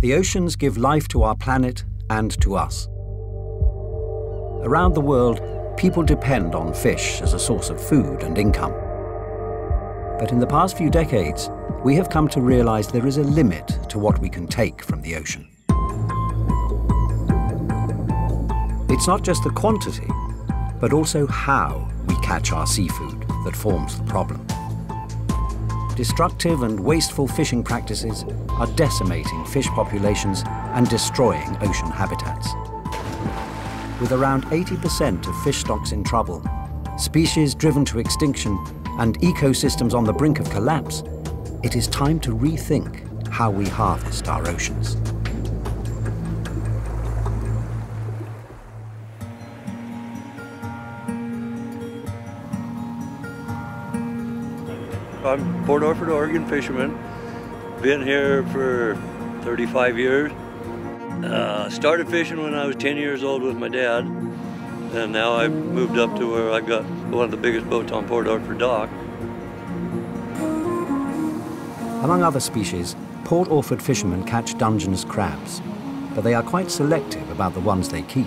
The oceans give life to our planet and to us. Around the world, people depend on fish as a source of food and income. But in the past few decades, we have come to realize there is a limit to what we can take from the ocean. It's not just the quantity, but also how we catch our seafood that forms the problem. Destructive and wasteful fishing practices are decimating fish populations and destroying ocean habitats. With around 80% of fish stocks in trouble, species driven to extinction, and ecosystems on the brink of collapse, it is time to rethink how we harvest our oceans. I'm Port Orford, Oregon fisherman. Been here for 35 years. Uh, started fishing when I was 10 years old with my dad, and now I've moved up to where I've got one of the biggest boats on Port Orford dock. Among other species, Port Orford fishermen catch Dungeness crabs, but they are quite selective about the ones they keep.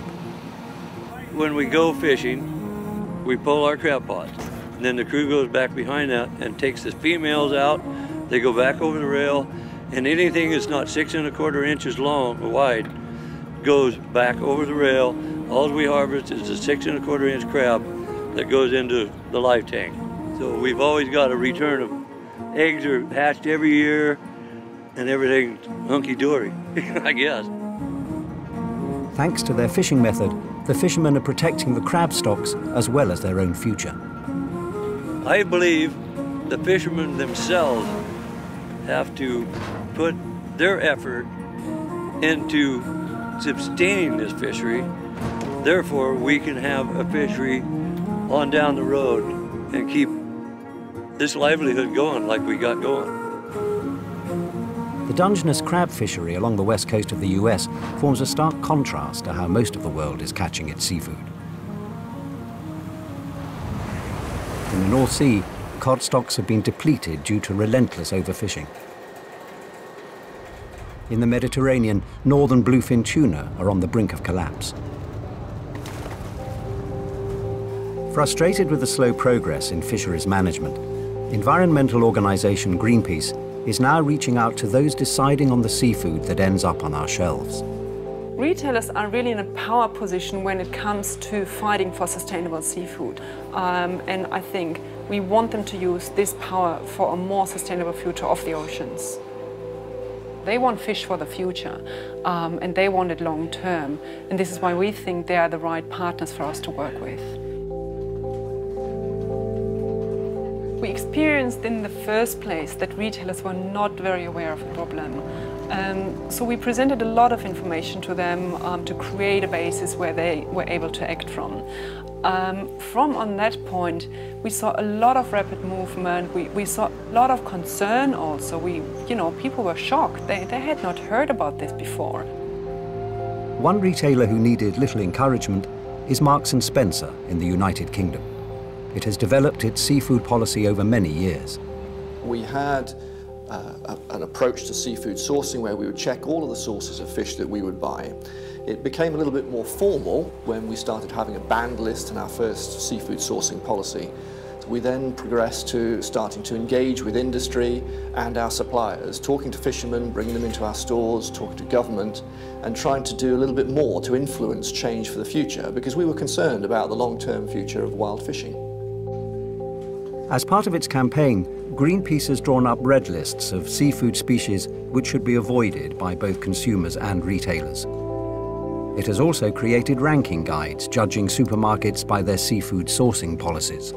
When we go fishing, we pull our crab pots. And then the crew goes back behind that and takes the females out. They go back over the rail, and anything that's not six and a quarter inches long or wide goes back over the rail. All we harvest is a six and a quarter inch crab that goes into the life tank. So we've always got a return of eggs are hatched every year and everything's hunky-dory, I guess. Thanks to their fishing method, the fishermen are protecting the crab stocks as well as their own future. I believe the fishermen themselves have to put their effort into sustaining this fishery. Therefore, we can have a fishery on down the road and keep this livelihood going like we got going. The Dungeness crab fishery along the west coast of the US forms a stark contrast to how most of the world is catching its seafood. In the North Sea, cod stocks have been depleted due to relentless overfishing. In the Mediterranean, northern bluefin tuna are on the brink of collapse. Frustrated with the slow progress in fisheries management, environmental organisation Greenpeace is now reaching out to those deciding on the seafood that ends up on our shelves. Retailers are really in a power position when it comes to fighting for sustainable seafood. Um, and I think we want them to use this power for a more sustainable future of the oceans. They want fish for the future um, and they want it long term. And this is why we think they are the right partners for us to work with. We experienced in the first place that retailers were not very aware of the problem. Um, so we presented a lot of information to them um, to create a basis where they were able to act from. Um, from on that point, we saw a lot of rapid movement. We, we saw a lot of concern also. We, you know, people were shocked. They, they had not heard about this before. One retailer who needed little encouragement is Marks and Spencer in the United Kingdom. It has developed its seafood policy over many years. We had uh, an approach to seafood sourcing where we would check all of the sources of fish that we would buy. It became a little bit more formal when we started having a banned list in our first seafood sourcing policy. We then progressed to starting to engage with industry and our suppliers, talking to fishermen, bringing them into our stores, talking to government, and trying to do a little bit more to influence change for the future because we were concerned about the long-term future of wild fishing. As part of its campaign, Greenpeace has drawn up red lists of seafood species which should be avoided by both consumers and retailers. It has also created ranking guides judging supermarkets by their seafood sourcing policies.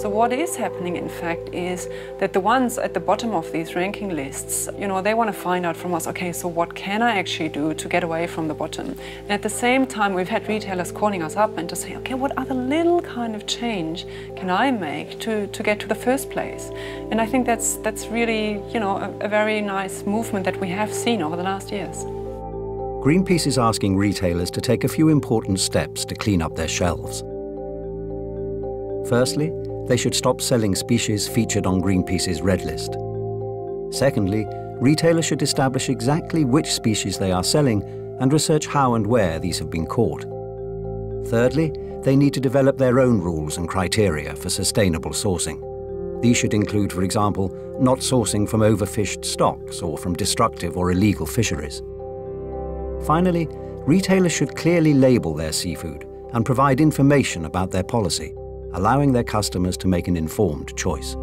So what is happening, in fact, is that the ones at the bottom of these ranking lists, you know, they want to find out from us, okay, so what can I actually do to get away from the bottom? And at the same time, we've had retailers calling us up and to say, okay, what other little kind of change can I make to, to get to the first place? And I think that's, that's really, you know, a, a very nice movement that we have seen over the last years. Greenpeace is asking retailers to take a few important steps to clean up their shelves. Firstly, they should stop selling species featured on Greenpeace's red list. Secondly, retailers should establish exactly which species they are selling and research how and where these have been caught. Thirdly, they need to develop their own rules and criteria for sustainable sourcing. These should include, for example, not sourcing from overfished stocks or from destructive or illegal fisheries. Finally, retailers should clearly label their seafood and provide information about their policy, allowing their customers to make an informed choice.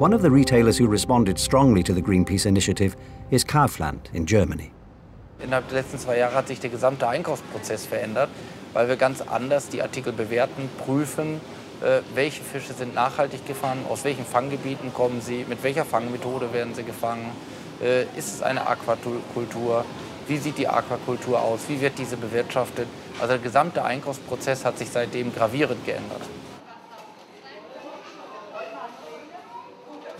One of the retailers who responded strongly to the Greenpeace initiative is Kaufland in Germany. Innerhalb der letzten zwei Jahre hat sich der gesamte Einkaufsprozess verändert, weil wir ganz anders die Artikel bewerten, prüfen, äh, welche Fische sind nachhaltig gefangen, aus welchen Fanggebieten kommen sie, mit welcher Fangmethode werden sie gefangen, äh, ist es eine Aquakultur, wie sieht die Aquakultur aus, wie wird diese bewirtschaftet. Also der gesamte Einkaufsprozess hat sich seitdem gravierend geändert.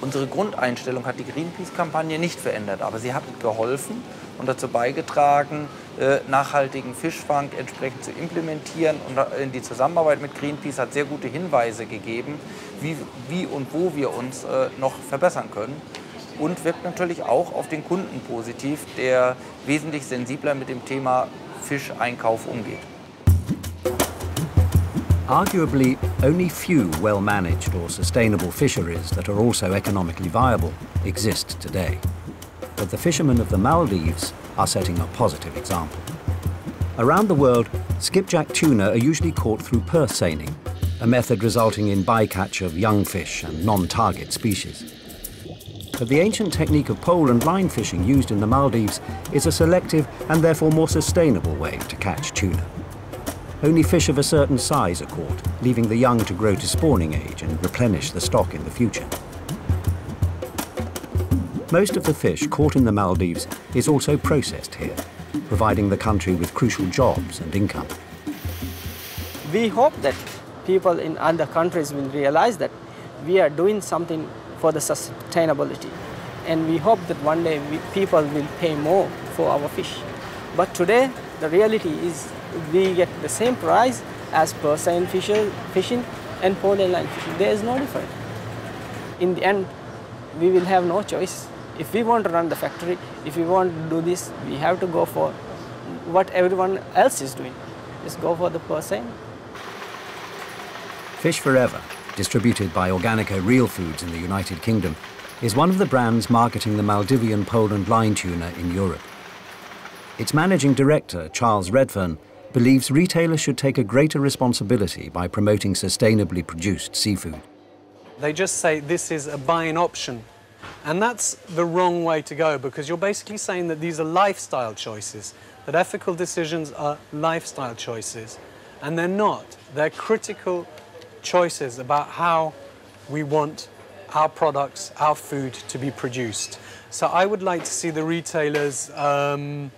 Unsere Grundeinstellung hat die Greenpeace-Kampagne nicht verändert, aber sie hat geholfen und dazu beigetragen, äh, nachhaltigen Fischfang entsprechend zu implementieren. Und äh, die Zusammenarbeit mit Greenpeace hat sehr gute Hinweise gegeben, wie, wie und wo wir uns äh, noch verbessern können. Und wirkt natürlich auch auf den Kunden positiv, der wesentlich sensibler mit dem Thema Fischeinkauf umgeht. Arguably, only few well-managed or sustainable fisheries that are also economically viable exist today. But the fishermen of the Maldives are setting a positive example. Around the world, skipjack tuna are usually caught through purse seining, a method resulting in bycatch of young fish and non-target species. But the ancient technique of pole and line fishing used in the Maldives is a selective and therefore more sustainable way to catch tuna. Only fish of a certain size are caught, leaving the young to grow to spawning age and replenish the stock in the future. Most of the fish caught in the Maldives is also processed here, providing the country with crucial jobs and income. We hope that people in other countries will realize that we are doing something for the sustainability. And we hope that one day we, people will pay more for our fish. But today, the reality is we get the same price as purse seine fishing and pole line fishing. There is no difference. In the end, we will have no choice. If we want to run the factory, if we want to do this, we have to go for what everyone else is doing. Just go for the purse seine. Fish Forever, distributed by Organico Real Foods in the United Kingdom, is one of the brands marketing the Maldivian pole and line tuna in Europe. Its managing director, Charles Redfern, believes retailers should take a greater responsibility by promoting sustainably produced seafood. They just say this is a buying option. And that's the wrong way to go because you're basically saying that these are lifestyle choices, that ethical decisions are lifestyle choices. And they're not. They're critical choices about how we want our products, our food to be produced. So I would like to see the retailers um,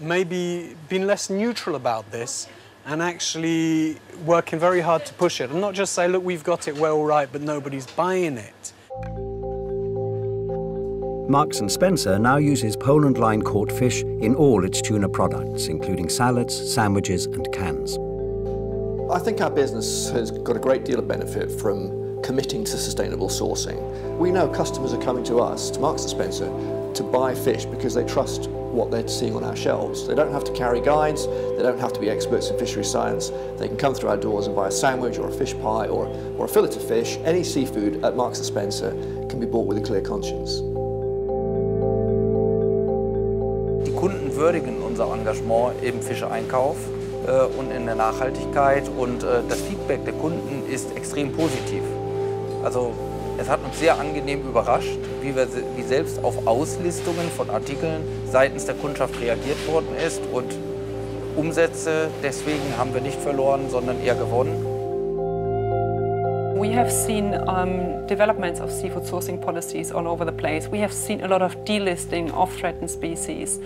maybe being less neutral about this and actually working very hard to push it and not just say, look, we've got it well right, but nobody's buying it. Marks and Spencer now uses pole and line caught fish in all its tuna products, including salads, sandwiches and cans. I think our business has got a great deal of benefit from committing to sustainable sourcing. We know customers are coming to us, to Marks Spencer, to buy fish because they trust what they're seeing on our shelves. They don't have to carry guides, they don't have to be experts in fishery science. They can come through our doors and buy a sandwich or a fish pie or, or a fillet of fish. Any seafood at Marks & Spencer can be bought with a clear conscience. Die Kunden würdigen unser Engagement im Fischeeinkauf äh, und in der Nachhaltigkeit und äh, das Feedback der Kunden ist extrem positiv. Also Es hat uns sehr angenehm überrascht, wie, wir, wie selbst auf Auslistungen von Artikeln seitens der Kundschaft reagiert worden ist. Und Umsätze deswegen haben wir nicht verloren, sondern eher gewonnen. We have seen um, developments of seafood sourcing policies all over the place. We have seen a lot of delisting of threatened species.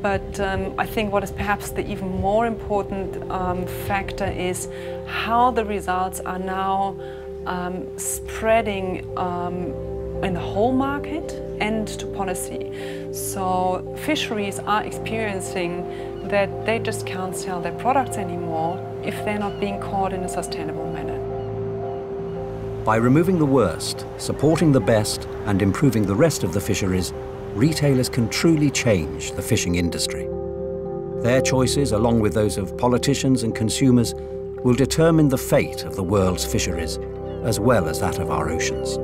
But um, I think what is perhaps the even more important um, factor is how the results are now um, spreading um, in the whole market and to policy. So fisheries are experiencing that they just can't sell their products anymore if they're not being caught in a sustainable manner. By removing the worst, supporting the best, and improving the rest of the fisheries, retailers can truly change the fishing industry. Their choices, along with those of politicians and consumers, will determine the fate of the world's fisheries, as well as that of our oceans.